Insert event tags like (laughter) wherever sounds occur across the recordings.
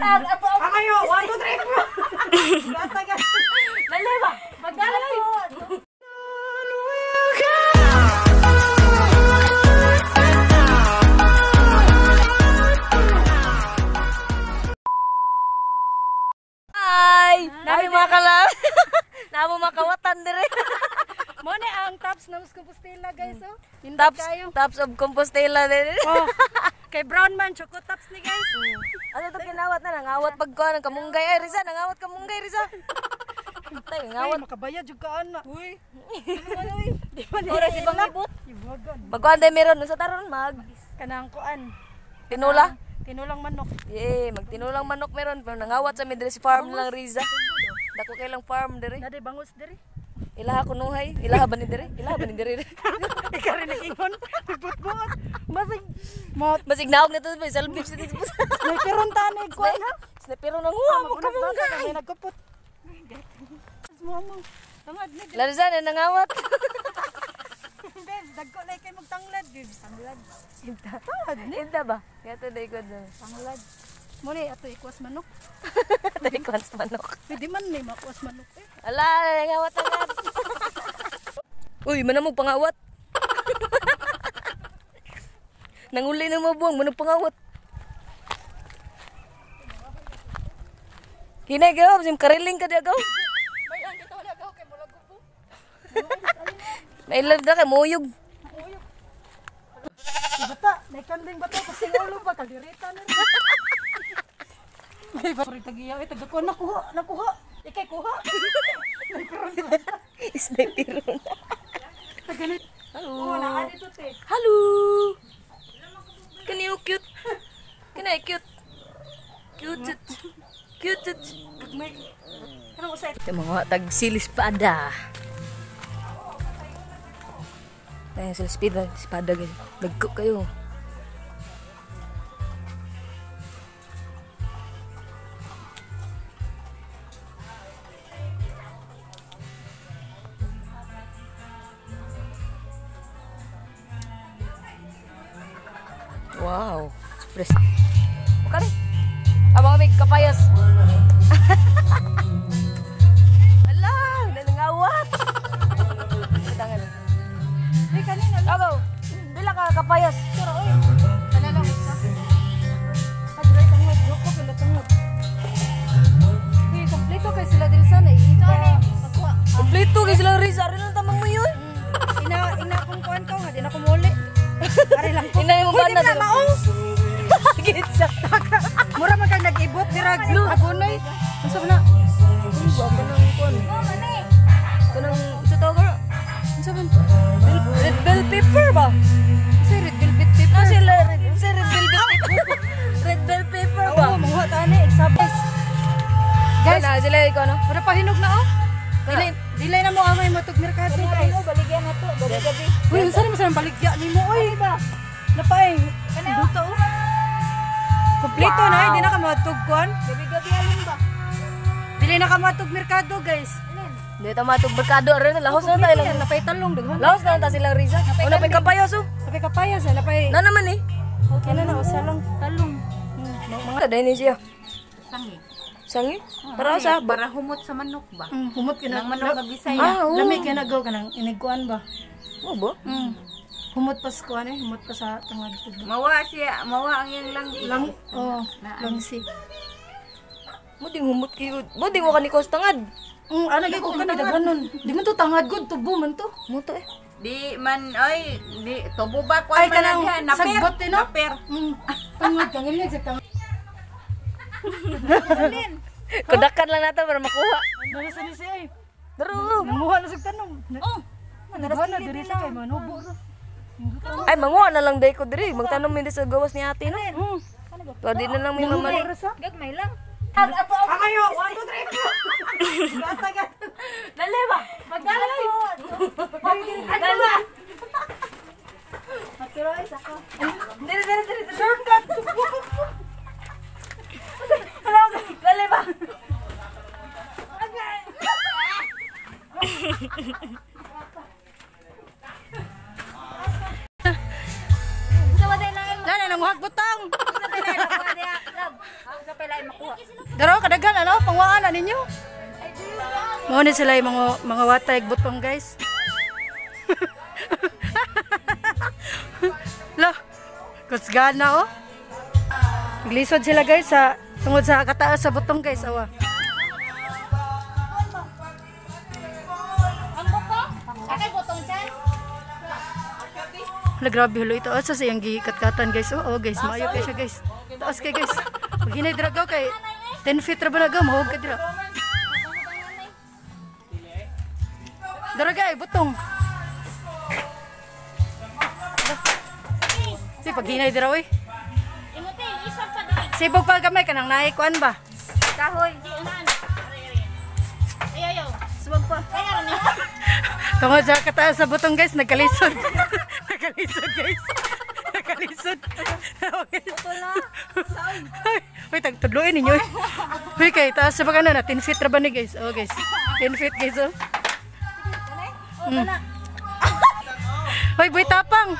Tag, ato, ato. Kakayo, 1, 2, 3, Gata, gata. Dali ba? Magdala ko. Ay! Nami mga kalab. (laughs) Namo makawatan dire. (laughs) Mo ni ang tops ng Compostela guys oh. Tops, tops of Compostela dire. Oh. (laughs) Kay Brown man choco tops ni guys. Ano to kinawat na nangawat pag ko ng kamunggay ay Riza, nangawat kamunggay Riza. Tay, Ay, ngawat. makabayad jud ka ana. Uy. Di ba ni Ora si pangibot? Magkuan day meron sa taron mag Kanang kuan. tinula. Tinulang manok. Yay, magtinulang manok meron pero nangawat sa midre si farm lang Riza. Dako kay lang farm dire. Naday bangus diri. Ilaha kunuhay, ilaha ba ni dire? Ilaha ba ni dire? (laughs) Ikaw rin nag-ingon. Nagbutbuot. Basig. Mot. Basig naog na to, may salbib sa dito. Nagkaroon tanay ko na. Snapero nang huwa mo kamunggay. kami nagkapot. Mama. Tangad ni. Larza (laughs) na nangawat. Bebs, dagko lay kay magtanglad. Bebs, tanglad. Sinta. Sinta ba? Kaya to day ko na. Tanglad. Mo ni ato ikwas manok. (laughs) Tay kwans manok. Pwede man ni makwas manok eh. Ala, nangawat agad. (laughs) Uy, manamog pangawat. (laughs) Nanguli na mabuang, manong pangawat. Hinay gaw, sim kariling ka diya gaw. May ang kita wala gaw kay mula gupo. May ilan na kay muyog. Bata, may kanding bata kasi ulo ba kalirita na. May ba rin tagiya eh taga ko nakuha, nakuha. Ikay kuha. Di bata. Sniper na. Taganit. Hello. Oh, te. Hello. Can you cute? Can I cute? Cute. Cute. Usay. Ito mga tagsilis pada. Ayan sila spada, spada guys. Nagko kayo. Pahinog na oh. Dili dili na mo amay matug merkado guys. baligyan na to. Gabi-gabi. Uy, unsa ni masarang baligya nimo oy ba? Napay. Duto oh. Kompleto na, hindi na ka matug kuan. Gabi-gabi alin ba? Dili na ka matug merkado guys. Hindi ta matog merkado rin. Lahos na tayo lang. Napay talong daghan. Lahos na ta sila Riza. O napay kapayos oh. Napay kapayas, eh, napay Na naman eh. Okay na na usa lang talong. Mga dahil ni siya. Sangi. Sangi? Para sa ba? Para humot sa manok ba? Mm, humot ka na. Nang manok na bisaya. Ah, oo. Lami ka na gaw ka nang iniguan ba? Oo ba? Mm. Humot pa sa kuan eh, humot pa sa tangad ko. Mawa siya, mawa ang iyang lang. Lang, oh, lang si. Mo ding humot kayo. Mo ding wa kaniko sa tangad. Mm, ano gyud ko kanina ganon. Di man to tangad gud tubo man to. Mo to eh. Di man, oy, di, tubo ba ko Ay, man kanang? Naper, sagbot, eh, no? naper. Mm. Tangad kang ilya sa tangad. Kudakan lang nato para makuha. Dala sa ni siya eh. Pero Nanguha na sa tanong. Oh, Nagwa na diri sa kay manubo ay manguha na lang day ko diri. Magtanom mi sa gawas ni ate no. Mm. Pwede na lang may mama. Sa. Gagmay lang. Tag ato. Kakayo, 1 2 3. Gata gata. Dali ba? Magdala ko. Dali. Matiro ay saka. Dili dili dili. Shortcut. Dali ba? Lala nang hak butang. Daro kadagan ano pangwaan na ninyo. Mao ni sila mga mga watay butong guys. (laughs) Lo. Kutsgana oh. Glisod sila guys sa tungod sa kataas sa butong guys awa. Hala grabe hulo ito asa sa iyang gikat-katan guys. Oh, oh guys, maayo kay siya guys. Taas kay guys. Pag hinay dira gaw kay 10 feet ra ba na gaw mahog ka dira. Dara gay butong. Si pag hinay dira oy. Sibog pa gamay kanang naay kuan ba? Kahoy. Ayaw. Subag pa. Kaya rin. Tungod sa kataas sa butong guys, nagkalisod. (laughs) nagkalisod guys. nagkalisod. okay. Wait, tagtudloin ninyo eh. Uy, kay taas sa baka na, 10 feet ra ba ni guys? Oh guys, 10 feet guys oh. Mm. Uy, boy tapang.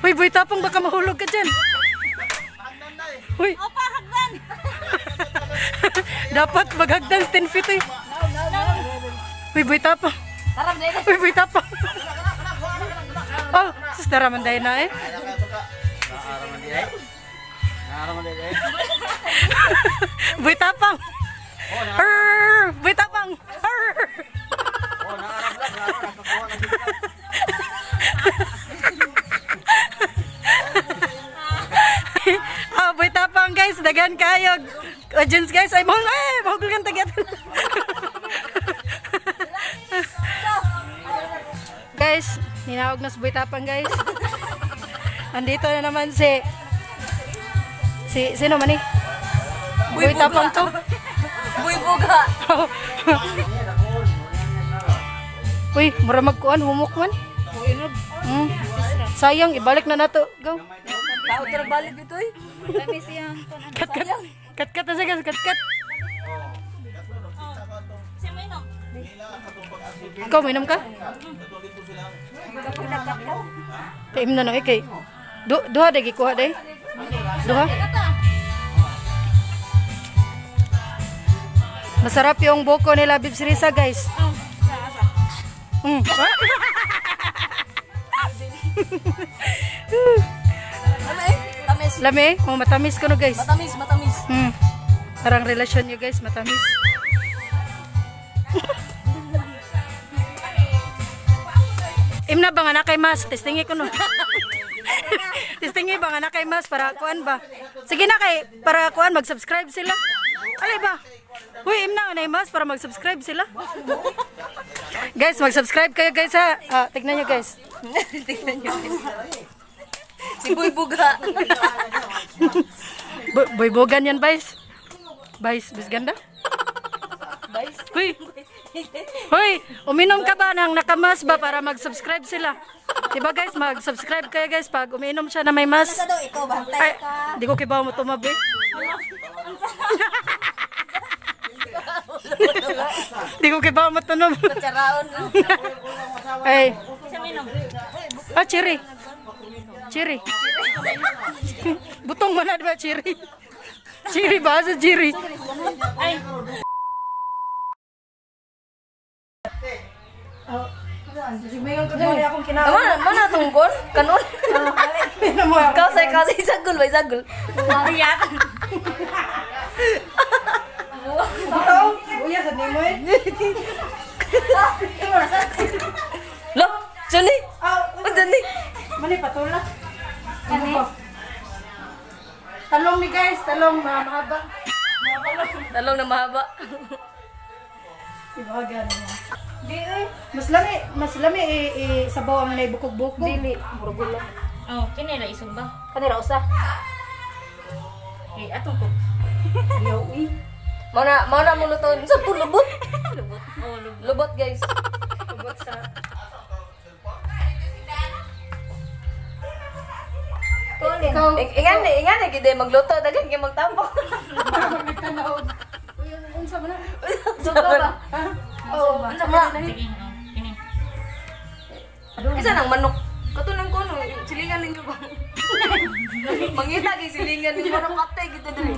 Uy, boy tapang, baka mahulog ka dyan. Uy. Opa, hagdan. (laughs) Dapat maghagdan sa 10 feet eh. Uy, tapang. Tarap na Uy, boy tapang. Oh, sus daraman dahil na eh. Boy tapang. Arr! Boy tapang. Arr! Ah, (laughs) dagan kayo. Audience guys, ay mahul eh, mahul kan tagat. (laughs) guys, ninawag na sa boy tapang guys. Andito na naman si si sino man eh? Boy tapang to. Buy buga. (laughs) Uy, mura magkuan humok man. Mm. Sayang, ibalik na nato. Go. Tao tara balik dito eh. Kami siyang. Kat kat. Kat kat sige, kat kat. Ikaw, minom ka? Kaim na no, ikay. Du duha day gikuha day. Duha. Masarap yung buko nila Bibs Risa, guys. Mm. Ano eh? Tamis. Lami, oh, matamis ko no, guys. Matamis, matamis. Mm. Parang relasyon nyo, guys, matamis. (laughs) Imna ba nga na kay Mas? Testingi ko no. (laughs) Testingi ba nga na kay Mas para kuan ba? Sige na kay para kuan mag-subscribe sila. Alay ba? Uy, imna nga na Mas para mag-subscribe sila. (laughs) guys, mag-subscribe kayo guys ha. Ah, tignan nyo guys. Tingnan nyo. Si Buy buga. Bu- Boybogan yan, guys. Guys, bis ganda. Guys. Hoy! Hoy! Uminom ka ba ng nakamas ba para mag-subscribe sila? Diba guys, mag-subscribe kayo guys pag umiinom siya na may mas. Ay, di ko kibaw mo tumabi. (laughs) di ko kibaw. Charaon. Ay. Ah, cherry. Cherry. Butong mana ba cherry? Cherry ba sa cherry? Mana mana tungkol? Kanon. Kau saya kasih sagul, bay sagul. Uya sa nimo eh. Lo, Johnny. Oh, Johnny. Mani patula. Kani. Talong ni guys, talong na mahaba. Talong na mahaba. Ibaga na. Di eh. Mas lami, mas lami eh, eh sabaw ang nay bukog-bukog. Dili, burgulo. Oh, kini na isog ba? Kanira usa. Eh, atong ko. Yaw eh. Mana mana mo luton sa lubot. (laughs) Lubot. Oh, lubot. Lubot guys. Tubot sa Ikaw, Ing- Ingan ni, ingan ni gid magluto dagan kay magtampo. unsa man? Saban. Oo ba? Unsa man? Oh. Isa nang manok. Katunang ko no, silingan ninyo ba? Mangita kay silingan ninyo manok atay kita diri.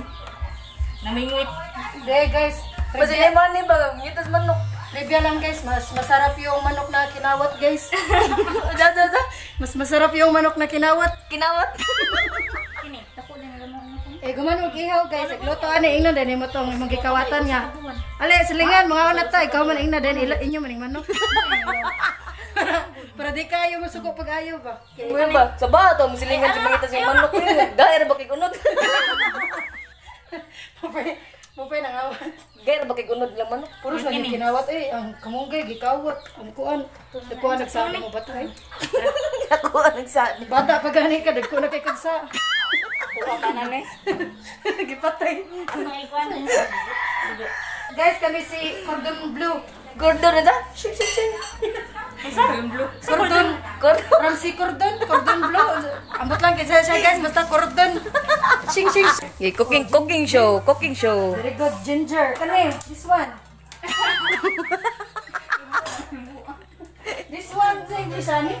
Namingwit. Hindi guys, Kasi trivia, naman ni ba, ngitas manok. Trivia lang guys, mas masarap yung manok na kinawat guys. (laughs) Da, da, da. mas masarap yung manok na kinawat. Kinawat. Eh, gumanog ihaw guys. Agluto ani ingna din mo tong imong gikawatan nga. Ale, silingan mga anak ta, ikaw man ingna din ila inyo maning manok. (laughs) (laughs) para, di kayo masuko pag ayaw ba. Kuya ba? Sa bato, musilingan si mangitas yung manok. Gaya na ba kay kunod? Mupay, nang awat. Gaya ba kay kunod lang manok? Puro sa kinawat eh, ang kamunggay gikawat. Ang kuan, dagkuan nagsabi mo batay. Ako (laughs) ang nagsabi. Bata pa gani ka, dagko na kay kagsa. Kuha ka na ni. (laughs) Gipatay. Guys, kami si Cordon Blue. Gordon na da? Shik, shik, shik. Cordon, Gordon. Ramsey Cordon, Cordon Blue. Ambot lang kasi siya guys, basta Cordon. Sing sing. Okay, cooking, cooking show, cooking show. Very good, ginger. Kani, this one. this one, sa English, ani?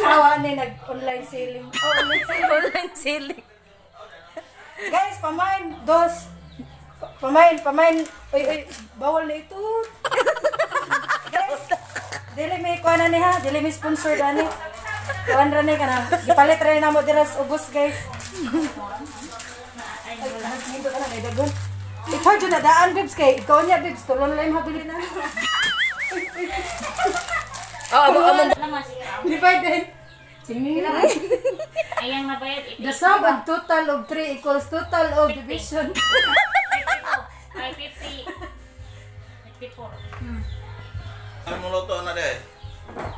Awa ni nag-online selling. Oh, online selling. Online selling. Guys, pamain, dos. Pa- Pamain, pamain. Uy, uy, bawal na ito. Dili may kuha na ni ha. Dili may sponsor na ni. Kuhan ra ni ka na. Gipalit rin na mo dira sa ubos, guys. Ay, nagmindo ka na, may dagon. Ikaw dyan na daan, Bibs, kay ikaw niya, Bibs. Tulon lang yung mabili na. Ah, amo, amo. Di ba din? Ayan na bayad. The sum of total of 3 equals total of division. 550. 54. Ano mo luto na de?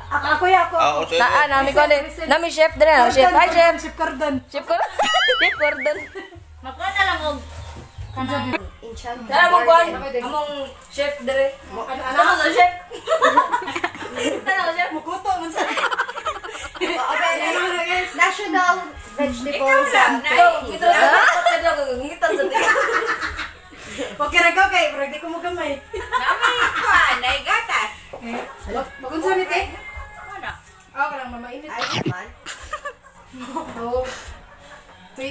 Ako, ako, ya, ako. Ah, o sige. Taan, nami ko ni. Nami chef din na. Chef, hi chef. Chef Cordon. Chef ko. Chef Gordon. Magkuha na lang og Tara mo. Among chef dire. Ano, Ano sa chef? Ano sa chef? Mukuto, man sa. National Vegetable Go, ito sa kapatid ako. Ngitan sa tingin. Okay ra ka kay, pero di ko mo gamay. Namay kuan, nay gatas. Magunsa ni te? Wala. Ako lang mamainit. (laughs) Oo. Uy,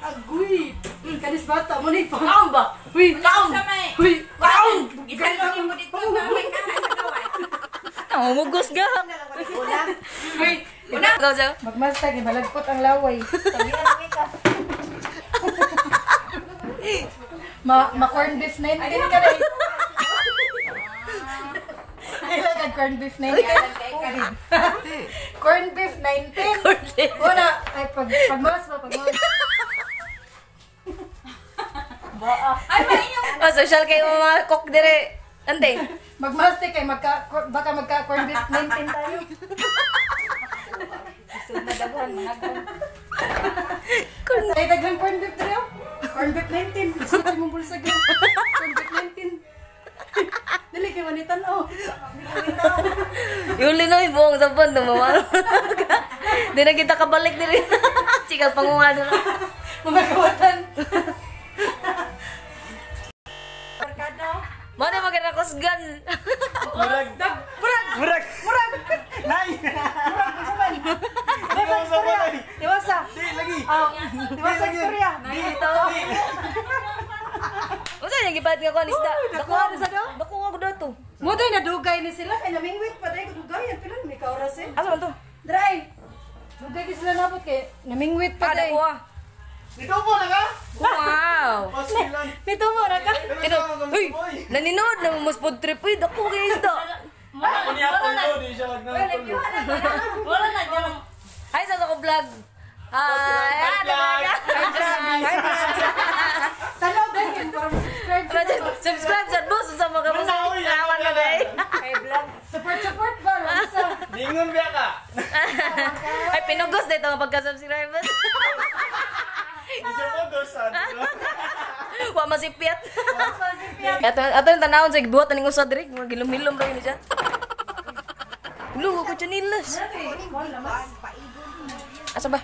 agoy. Mm, Kanis bata mo ni pa. Kaon ba? Uy, Kaon sa may. uy, Kaon. Gisalon mo dito sa may kahay sa kawan. Namumugos ga. uy. Una. Go, Joe. Magmasta kay balagpot ang laway. ma ma corn beef 19 ka dai. Ila ka corn beef 19. corn beef 19. Una, ay pag pagmas ba pagmas. Ay, mainyo. Oh, social kayo mga cook dire. Ante. Magmaste kay magka baka magka corn beef 19 tayo. Ay, daghang corn beef tayo. Corn beef 19. Gusto ko mong bulsa gyud. Corn beef 19. Dili kay manitan oh. (laughs) Yung linoy buong sa bando mo. Di na kita kabalik dire. (laughs) Chika pangunga na. Mga na mas food trip. Uy, dako kay isda. Kunya po to di siya nagnan. Wala na dyan. Hi sa ako vlog. Hi. Ah, talaga. Hi vlog. Tanaw din para subscribe. Subscribe sa boss sa mga boss. Awan na day. Support support ba? Dingon biya ka. Ay, pinugos dito ang pagka-subscribers. (laughs) Di siya po dosan. (laughs) Wa masipyat. Ato ato yung tanawon sa gibuhat ning usa diri, mga gilom-hilom ra yun siya. Lugo ko chanilas. Asa ba?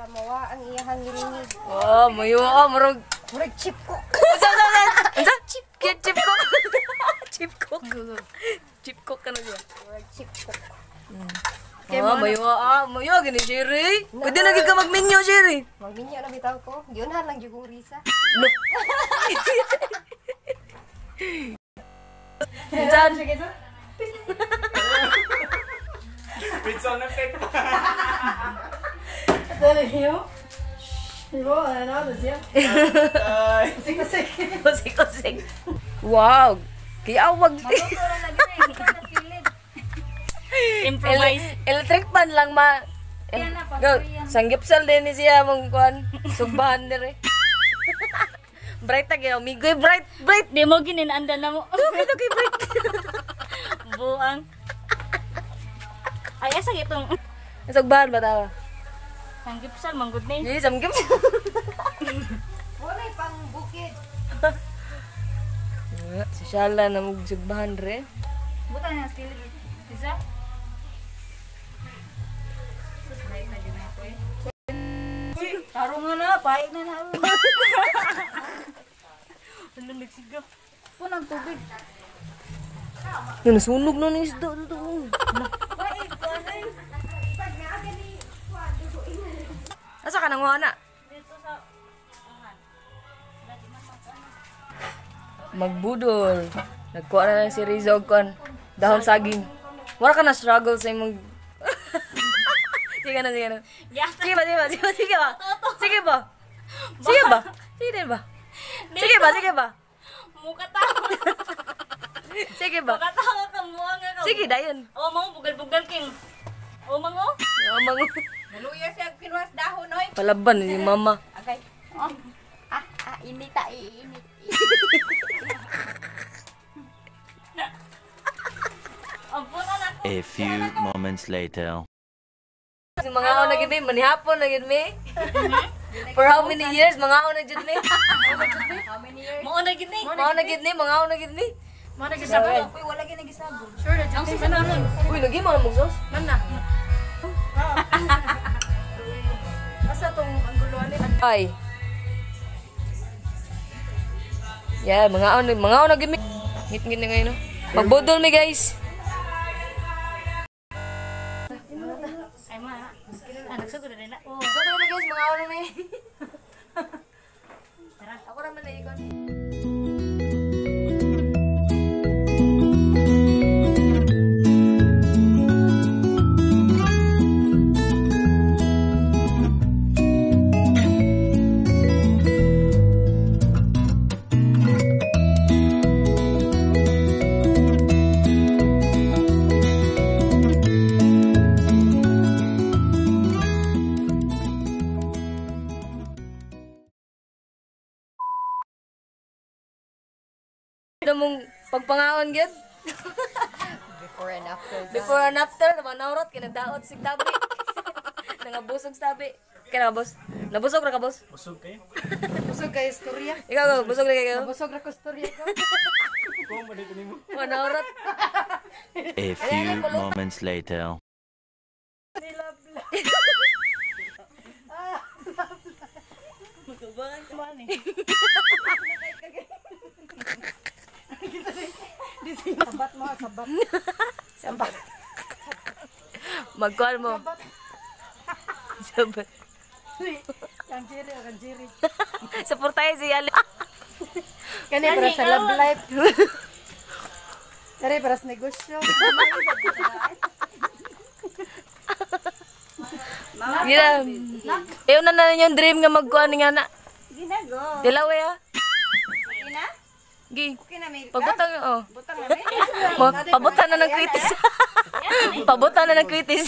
para mawa ang iyahang gilingid. Oh, mayo ah, murag Murag chip ko. Unsa unsa unsa? Unsa? (laughs) Chip chip (laughs) chip cook. chip cook. Chip cook kana siya. Murag chip ko. Kay Ah, mo mayo ah, mayo gini Sherry. Pwede na gid ka magminyo Sherry. Magminyo na bitaw ko. Giunahan lang jud kong risa. Diyan. With sound effect. Dali yo. Yo, ano na siya? Ay. Sige, sige. Kusik kusik. Wow. Kiawag. (laughs) Improvise. El- electric pan lang ma. El- Go, sanggipsal din ni siya mong kuan. Sugbahan dire. (laughs) bright ta gyud, migoy bright, bright. Di mo gininanda na mo. Okay, okay, bright. (laughs) Buang. Ay, asa itong Sugbahan ba tawa? sanggipsal, manggod ni. Di samgip. Wala pang bukid. Si Shala na mong sugbahan re. Buta na skill. Isa? Tarong nga na, paik na na. (laughs) Ano nagsigaw? Punang tubig. Yung nasunog na ng isda dito. Asa ka nang na? Magbudol. Nagkuha na lang si Rizzo og kuan. Dahon saging. Wala ka na struggle sa imong... (laughs) sige na, sige na. Sige ba, sige ba, sige ba, sige ba? Sige ba? Sige ba? Sige din ba? Sige ba, sige ba? Muka tawa. (laughs) Sige ba? Muka tawa ka mo nga ka. Sige, dayon. O, mga bugal-bugal king. O, mga o. Amang Naluya siya kinuwas dahon, oy. palaban ni mama. Okay. Oh. Ah, ah, iinit. Ampun anak. A few moments later. Si mga ako na gid mi, manihapon na gid mi. For how many years mga ako na gid mi? Mo na gini. Mga ako na gid ni, mga ako na gid mi. Mo na gisabot. Uy, wala gini gisabog. Sure na jud kay manon. Uy, lagi na mong sauce. Man na. (laughs) Asa tong angguluan ni Ay. Yeah, mga ako na, mga ako na gid mi. Hit gid na ngayon. no? Magbudol mi guys. Ano mong pagpangaon gyud? Before and after. Before and after, naman naurat, kinagdaot sig tabi. (laughs) Nangabusog sa tabi. Kaya na, boss? Nabusog ra ka, boss? Busog kayo. Busog kay istorya. Ikaw, go, busog ra kayo? Busog ra ko istorya ko. Kung ba dito nimo? Naurat. A few moments later. (laughs) Sabat mo, sabat. Magkuhan mo. Sabat. Kang jiri, kang jiri. Suportahin si Ali. Kani para sa love life. Kani para sa negosyo. Gina. Ayaw na na yung dream nga magkuhan nga na. Ginago. Dilaw ya. Gina? Gi. Okay na, may Pagbutang, oh. Butang na, may. Mo, pabutan na ng kritis. (laughs) pabutan na ng kritis.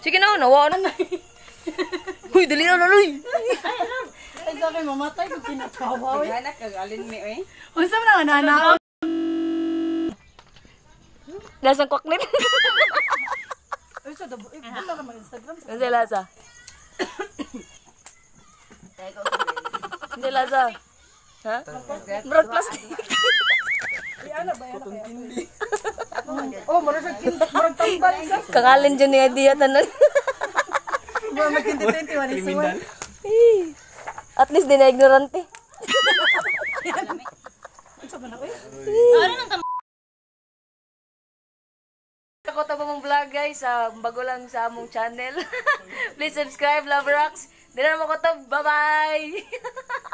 Sige na, nawa na na. Uy, dali na na, Uy. Ay, sa akin, mamatay ko kinatawa. Anak, kagalin mi, oy. Unsa man ang nanakaw? Lasang kwaknit. Uy, sa dabo. Eh, bala ka mag-Instagram. Hindi lasa. Hindi lasa. Ha? Murag plastic. Ano ba yan? Kutong kindi. Oh, murag sa kindi. Murag tambal isa. Kangalin dyan niya diya tanan. Murag magkindi 21 is one. At least di na ignorante. Ano ba eh? na ano guys, sa bago lang sa among channel. (laughs) Please subscribe, Love Rocks. Di na mo ko to. Bye-bye! (laughs)